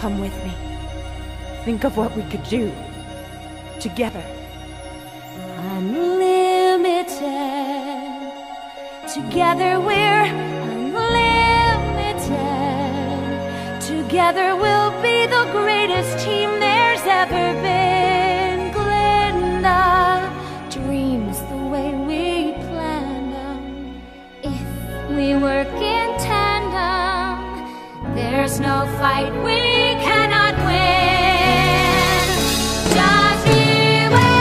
Come with me. Think of what we could do. Together. Unlimited. Together we're unlimited. Together we'll be the greatest team there's no fight we cannot win. Just I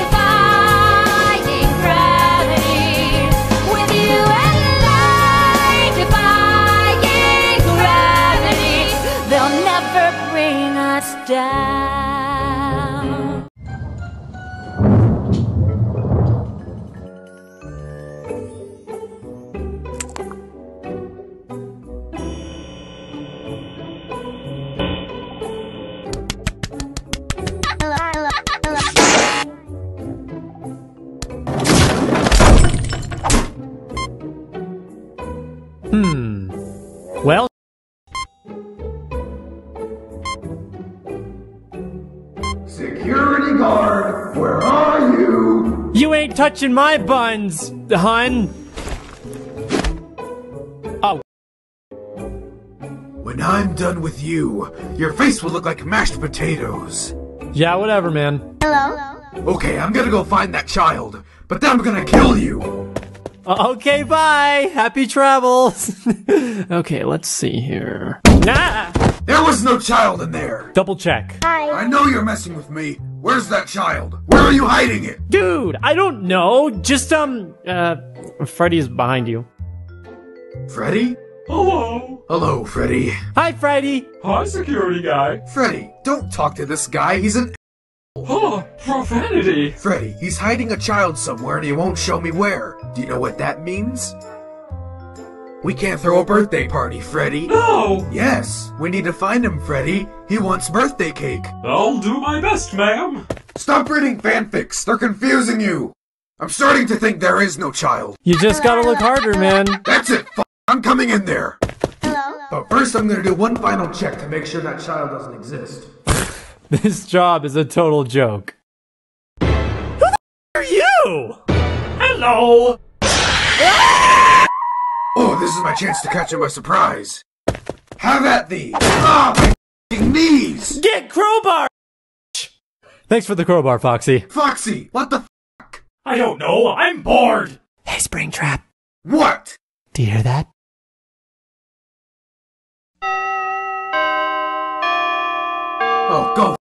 defying gravity. With you and I defying gravity. They'll never bring us down. Hmm. Well, Security guard, where are you? you ain't touching my buns, hun. Oh, When I'm done with you, your face will look like mashed potatoes. yeah, whatever, man. Hello? Okay, I'm gonna go find that child, but then I'm gonna kill you. Okay, bye. Happy travels. okay, let's see here. Nah. There was no child in there. Double check. Hi. I know you're messing with me. Where's that child? Where are you hiding it? Dude, I don't know. Just, um, uh, Freddy's behind you. Freddy? Hello. Hello, Freddy. Hi, Freddy. Hi, security guy. Freddy, don't talk to this guy. He's an. Huh, profanity. Freddy, he's hiding a child somewhere and he won't show me where. Do you know what that means? We can't throw a birthday party, Freddy. No. Yes, we need to find him, Freddy. He wants birthday cake. I'll do my best, ma'am. Stop reading fanfics. They're confusing you. I'm starting to think there is no child. You just gotta look harder, man. That's it. F- I'm coming in there. Hello. But first, I'm gonna do one final check to make sure that child doesn't exist. This job is a total joke. Who the are you? Hello. Oh, this is my chance to catch him by surprise. Have at thee. Ah, my f***ing knees. Get crowbar! Thanks for the crowbar, Foxy. Foxy, what the I don't know. I'm bored. Hey, Springtrap. What? Do you hear that? Oh, go